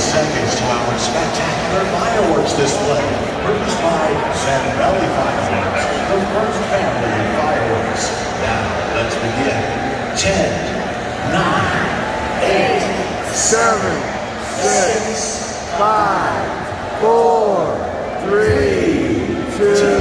seconds to our spectacular fireworks display, produced by Zambelli Fireworks, the first family of fireworks. Now, let's begin. Ten, nine, eight, seven, six, five, four, three, two.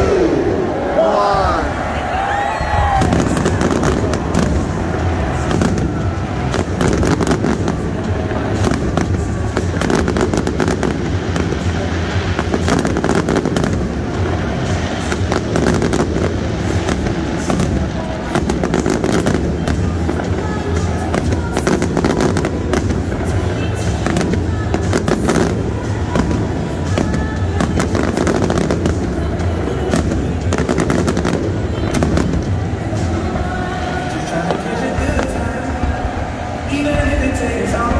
even if it takes all